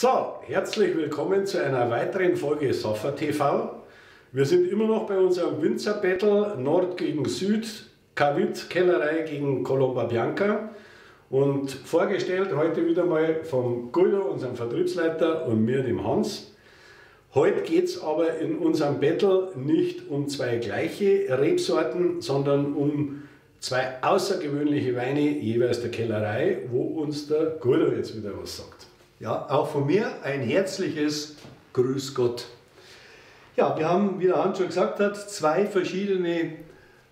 So, herzlich willkommen zu einer weiteren Folge Soffer TV. Wir sind immer noch bei unserem Winzer-Battle Nord gegen Süd, Kavit Kellerei gegen Colomba Bianca. Und vorgestellt heute wieder mal vom Guido, unserem Vertriebsleiter, und mir, dem Hans. Heute geht es aber in unserem Battle nicht um zwei gleiche Rebsorten, sondern um zwei außergewöhnliche Weine jeweils der Kellerei, wo uns der Guido jetzt wieder was sagt. Ja, auch von mir ein herzliches Grüß Gott. Ja, wir haben, wie der Hans schon gesagt hat, zwei verschiedene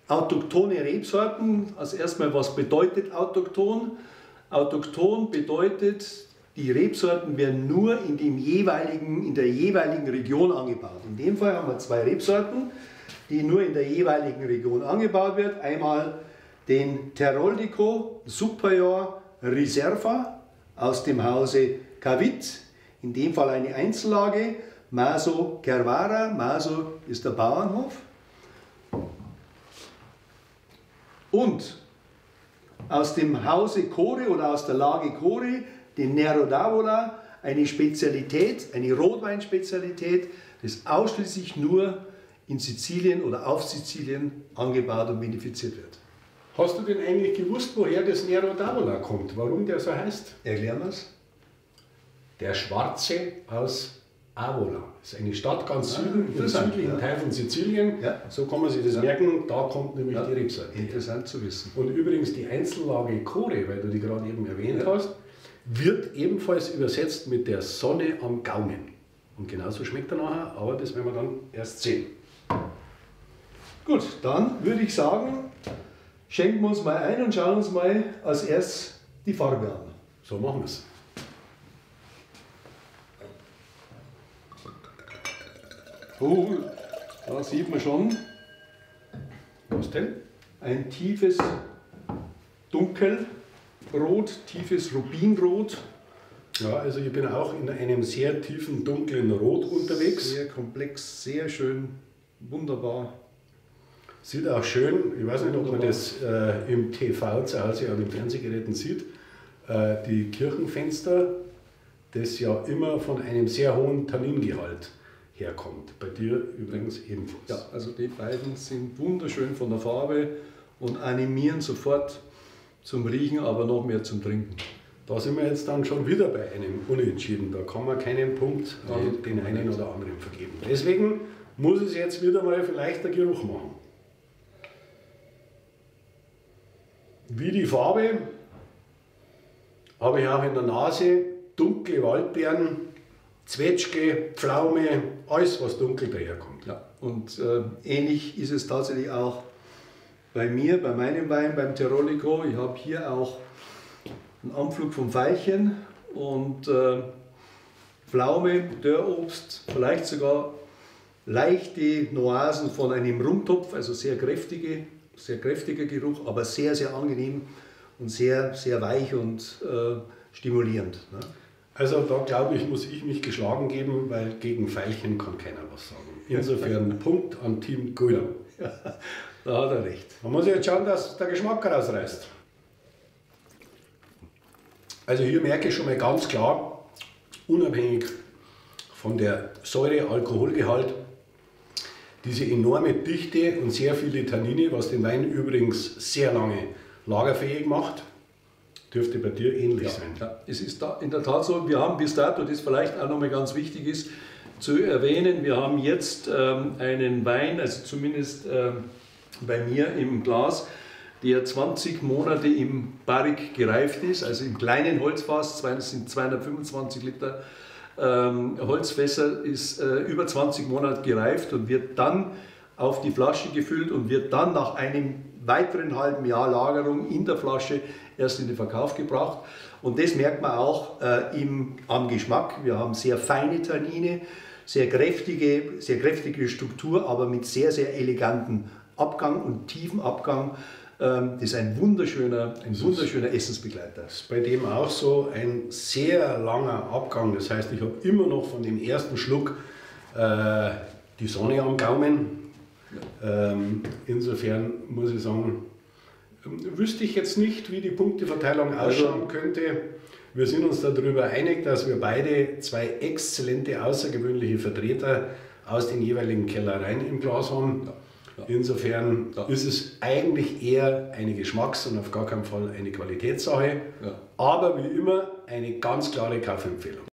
autochtone Rebsorten. Also erstmal, was bedeutet autochton? Autochton bedeutet, die Rebsorten werden nur in, dem jeweiligen, in der jeweiligen Region angebaut. In dem Fall haben wir zwei Rebsorten, die nur in der jeweiligen Region angebaut werden. Einmal den Teroldico Superior Reserva aus dem Hause Cavit, in dem Fall eine Einzellage, Maso Kervara, Maso ist der Bauernhof. Und aus dem Hause Core oder aus der Lage Core, den Nero d'Avola, eine Spezialität, eine Rotweinspezialität, das ausschließlich nur in Sizilien oder auf Sizilien angebaut und benefiziert wird. Hast du denn eigentlich gewusst, woher das Nero d'Avola kommt? Warum der so heißt? Erklären wir es. Der Schwarze aus Avola. Das ist eine Stadt ganz ah, Süden, im südlichen ja. Teil von Sizilien. Ja. So kann man sich das ja. merken, da kommt nämlich ja. die Rebsorte. Interessant zu wissen. Und übrigens die Einzellage Core, weil du die gerade eben erwähnt hast, wird ebenfalls übersetzt mit der Sonne am Gaumen. Und genauso schmeckt er nachher, aber das werden wir dann erst sehen. Gut, dann würde ich sagen, schenken wir uns mal ein und schauen uns mal als erstes die Farbe an. So machen wir es. Oh, da sieht man schon. Was denn? Ein tiefes Dunkelrot, tiefes Rubinrot. Ja, also ich bin auch in einem sehr tiefen dunklen Rot unterwegs. Sehr komplex, sehr schön, wunderbar. Sieht auch schön, ich weiß nicht, ob man das äh, im TV zu Hause an den Fernsehgeräten sieht, äh, die Kirchenfenster, das ja immer von einem sehr hohen Tanningehalt herkommt. Bei dir übrigens ebenfalls. Ja, also die beiden sind wunderschön von der Farbe und animieren sofort zum Riechen, aber noch mehr zum Trinken. Da sind wir jetzt dann schon wieder bei einem Unentschieden. Da kann man keinen Punkt an nee, den einen oder anderen vergeben. Deswegen muss es jetzt wieder mal vielleicht der Geruch machen. Wie die Farbe habe ich auch in der Nase dunkle Waldbeeren, Zwetschge, Pflaume, alles was dunkel daherkommt. Ja, und äh, ähnlich ist es tatsächlich auch bei mir, bei meinem Wein, beim Tirolico. Ich habe hier auch einen Anflug vom Veilchen und äh, Pflaume, Dörrobst, vielleicht sogar leichte Noasen von einem Rumtopf, also sehr kräftige, sehr kräftiger Geruch, aber sehr, sehr angenehm und sehr, sehr weich und äh, stimulierend. Ne? Also da glaube ich, muss ich mich geschlagen geben, weil gegen Veilchen kann keiner was sagen. Insofern Punkt an Team. Ja, da hat er recht. Man muss jetzt schauen, dass der Geschmack rausreißt. Also hier merke ich schon mal ganz klar, unabhängig von der Säure-Alkoholgehalt, diese enorme Dichte und sehr viele Tannine, was den Wein übrigens sehr lange lagerfähig macht dürfte bei dir ähnlich ja, sein. Ja, es ist in der Tat so, wir haben bis dato, das vielleicht auch nochmal ganz wichtig ist zu erwähnen, wir haben jetzt ähm, einen Wein, also zumindest ähm, bei mir im Glas, der 20 Monate im Barrik gereift ist, also im kleinen Holzfass, das sind 225 Liter ähm, Holzfässer, ist äh, über 20 Monate gereift und wird dann auf die Flasche gefüllt und wird dann nach einem weiteren halben Jahr Lagerung in der Flasche erst in den Verkauf gebracht. Und das merkt man auch äh, im, am Geschmack. Wir haben sehr feine Tannine, sehr kräftige, sehr kräftige Struktur, aber mit sehr, sehr eleganten Abgang und tiefen Abgang. Ähm, das ist ein wunderschöner, ein wunderschöner Essensbegleiter. Das ist bei dem auch so ein sehr langer Abgang. Das heißt, ich habe immer noch von dem ersten Schluck äh, die Sonne am Gaumen. Ähm, insofern muss ich sagen, wüsste ich jetzt nicht, wie die Punkteverteilung also ausschauen könnte, Wir sind uns darüber einig, dass wir beide zwei exzellente, außergewöhnliche Vertreter aus den jeweiligen Kellereien im Glas haben. Ja. Ja. Insofern ja. ist es eigentlich eher eine Geschmacks- und auf gar keinen Fall eine Qualitätssache. Aber wie immer eine ganz klare Kaufempfehlung.